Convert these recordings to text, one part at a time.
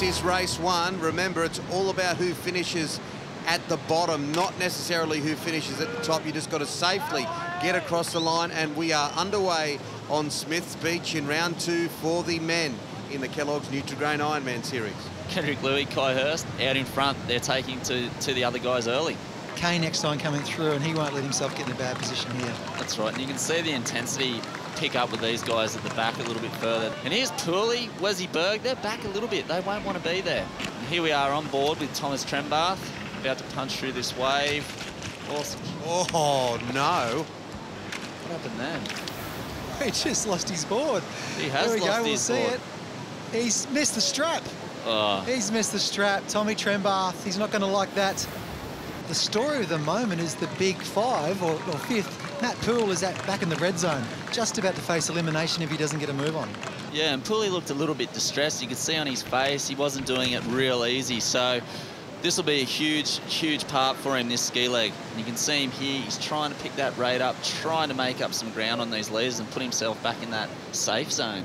This is race one. Remember, it's all about who finishes at the bottom, not necessarily who finishes at the top. You just got to safely get across the line, and we are underway on Smiths Beach in round two for the men in the Kellogg's Nutri-Grain Ironman Series. Kendrick Louis, Kai Hurst out in front. They're taking to, to the other guys early. Kane time coming through, and he won't let himself get in a bad position here. That's right, and you can see the intensity pick up with these guys at the back a little bit further. And here's Pooley, Wesley Berg, they're back a little bit. They won't want to be there. And here we are on board with Thomas Trembath, about to punch through this wave. Awesome. Oh, no. What happened then? He just lost his board. He has there we go, we'll see board. it. He's missed the strap. Oh, He's missed the strap. Tommy Trembath, he's not going to like that. The story of the moment is the big five, or, or fifth. Matt Poole is at, back in the red zone, just about to face elimination if he doesn't get a move on. yeah, and Pooley looked a little bit distressed. You could see on his face he wasn't doing it real easy. So this will be a huge, huge part for him, this ski leg. And you can see him here. He's trying to pick that rate up, trying to make up some ground on these leaders and put himself back in that safe zone.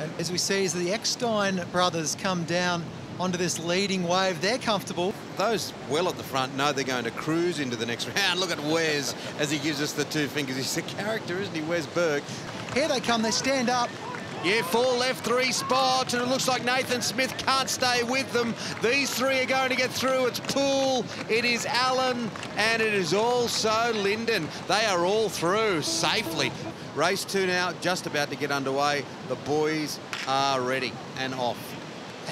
And as we see, as the Eckstein brothers come down onto this leading wave, they're comfortable. Those well at the front know they're going to cruise into the next round. Look at Wes as he gives us the two fingers. He's a character, isn't he, Wes Berg? Here they come, they stand up. Yeah, four left, three spots, and it looks like Nathan Smith can't stay with them. These three are going to get through. It's Poole, it is Allen, and it is also Lyndon. They are all through safely. Race two now, just about to get underway. The boys are ready and off.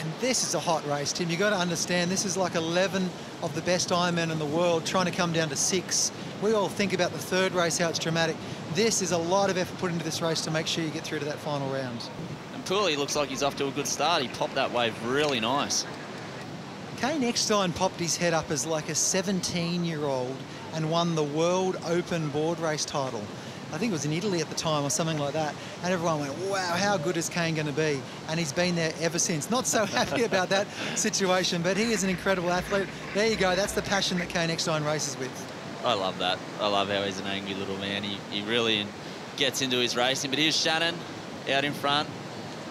And this is a hot race, Tim. You've got to understand this is like 11 of the best Ironmen in the world trying to come down to six. We all think about the third race, how it's dramatic. This is a lot of effort put into this race to make sure you get through to that final round. And Pooley looks like he's off to a good start. He popped that wave really nice. Kane Eckstein popped his head up as like a 17-year-old and won the World Open board race title. I think it was in Italy at the time or something like that. And everyone went, wow, how good is Kane going to be? And he's been there ever since. Not so happy about that situation, but he is an incredible athlete. There you go. That's the passion that Kane Eckstein races with. I love that. I love how he's an angry little man. He, he really gets into his racing. But here's Shannon out in front,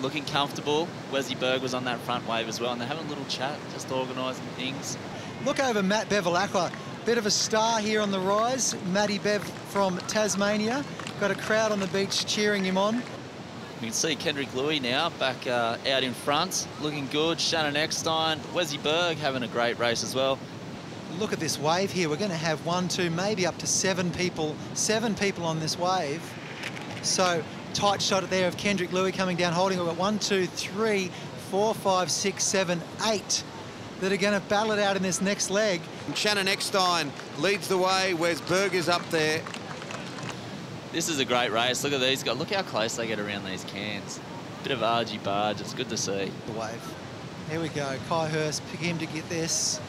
looking comfortable. Wesley Berg was on that front wave as well, and they're having a little chat, just organising things. Look over Matt Bevilacqua. Bit of a star here on the rise. Matty Bev from Tasmania. Got a crowd on the beach cheering him on. You can see Kendrick Louis now back uh, out in front, looking good. Shannon Eckstein, Wesley Berg having a great race as well. Look at this wave here. We're going to have one, two, maybe up to seven people, seven people on this wave. So tight shot there of Kendrick Louis coming down, holding it. One, two, three, four, five, six, seven, eight that are going to battle it out in this next leg. Shannon Eckstein leads the way. Wes Berg is up there. This is a great race. Look at these guys. Look how close they get around these cans. Bit of argy barge. It's good to see. The wave. Here we go. Kai Hurst, pick him to get this.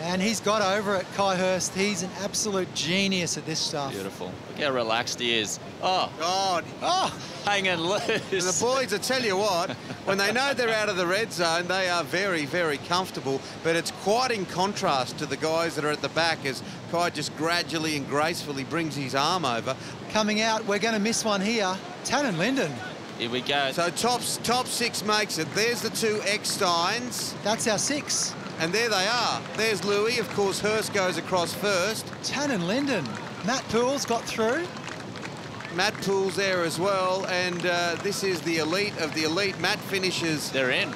And he's got over it, Kai Hurst. He's an absolute genius at this stuff. Beautiful. Look how relaxed he is. Oh, God. Oh, And hanging the boys, I tell you what, when they know they're out of the red zone, they are very, very comfortable. But it's quite in contrast to the guys that are at the back as Kai just gradually and gracefully brings his arm over. coming out, we're going to miss one here. Tanyn Lyndon. Here we go. So top, top six makes it. There's the two Ecksteins, That's our six. And there they are. There's Louis. Of course, Hurst goes across first. Tanyn Lyndon. Matt Poole's got through. Matt Poole's there as well, and uh, this is the elite of the elite. Matt finishes They're in.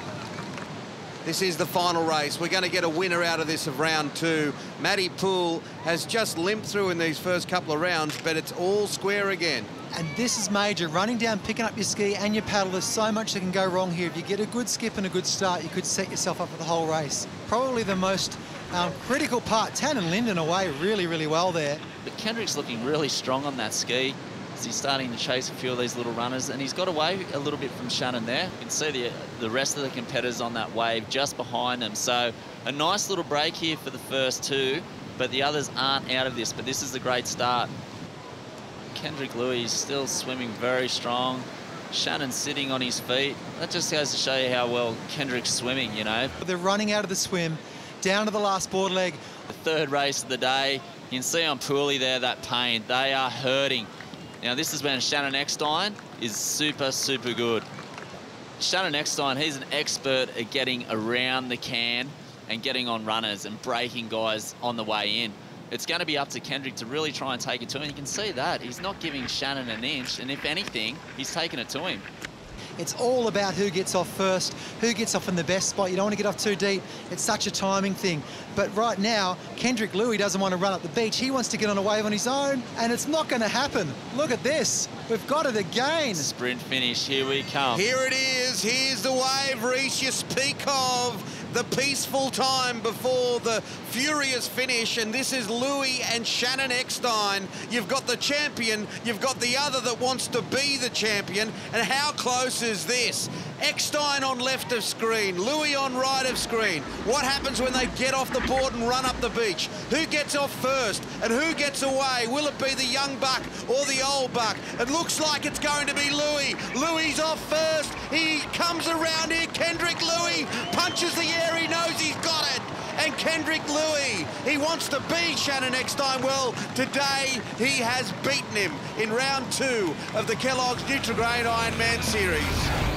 This is the final race. We're going to get a winner out of this of round two. Matty Poole has just limped through in these first couple of rounds, but it's all square again. And this is major. Running down, picking up your ski and your paddle. There's so much that can go wrong here. If you get a good skip and a good start, you could set yourself up for the whole race. Probably the most um, critical part. Tanyn Lyndon away really, really well there. But Kendrick's looking really strong on that ski. As he's starting to chase a few of these little runners, and he's got away a little bit from Shannon there. You can see the the rest of the competitors on that wave just behind him. So a nice little break here for the first two, but the others aren't out of this. But this is a great start. Kendrick Louis is still swimming very strong. Shannon sitting on his feet. That just goes to show you how well Kendrick's swimming, you know. They're running out of the swim, down to the last board leg. The third race of the day. You can see on Pooley there that pain. They are hurting. Now this is when Shannon Eckstein is super, super good. Shannon Eckstein, he's an expert at getting around the can and getting on runners and breaking guys on the way in. It's going to be up to Kendrick to really try and take it to him. You can see that. He's not giving Shannon an inch, and if anything, he's taking it to him. It's all about who gets off first, who gets off in the best spot. You don't want to get off too deep. It's such a timing thing. But right now, Kendrick Louis doesn't want to run up the beach. He wants to get on a wave on his own, and it's not going to happen. Look at this. We've got it again. Sprint finish. Here we come. Here it is. Here's the wave Reese you speak of the peaceful time before the furious finish. And this is Louis and Shannon Eckstein. You've got the champion, you've got the other that wants to be the champion. And how close is this? Eckstein on left of screen, Louis on right of screen. What happens when they get off the board and run up the beach? Who gets off first and who gets away? Will it be the young buck or the old buck? It looks like it's going to be Louis. Louis off first. He comes around here. Kendrick Louis punches the air. He knows he's got it. And Kendrick Louis, he wants to be Shannon Eckstein. Well, today he has beaten him in round two of the Kellogg's Nutri-Grain Ironman Series.